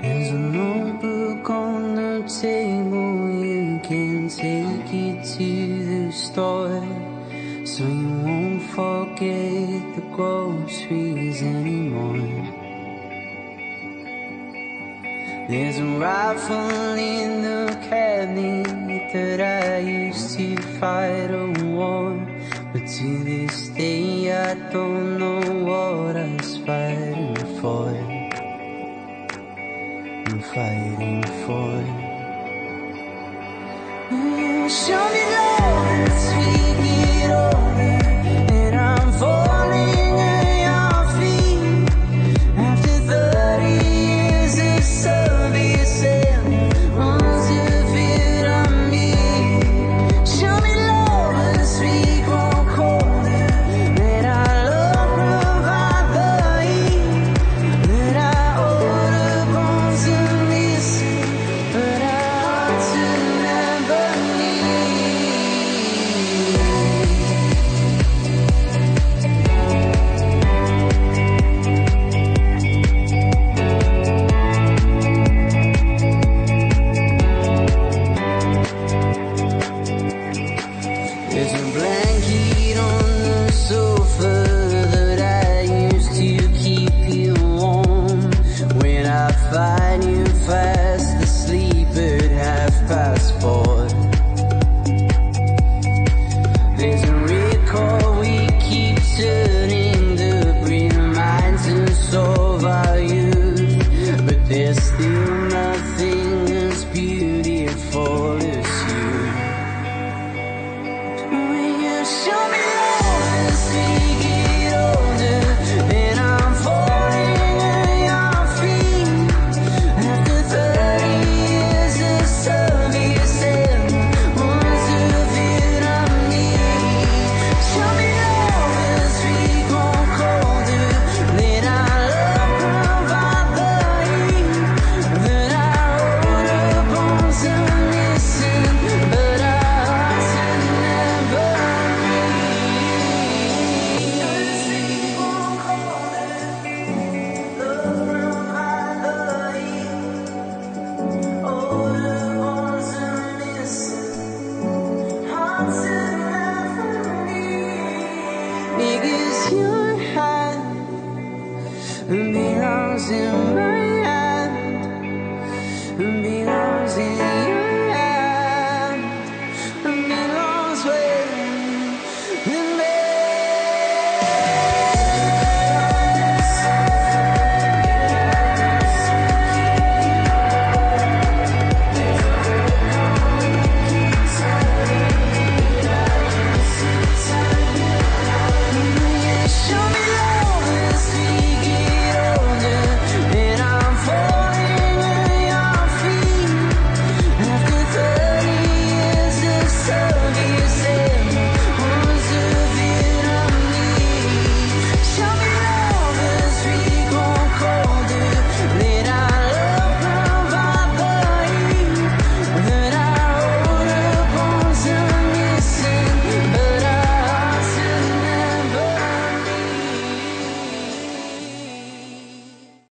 There's a notebook on the table, you can take it to the store. So you won't forget the groceries anymore. There's a rifle in the cabinet that I used to fight a war. But to this day I don't know fighting for you show me love find you fast asleep at half past four. in my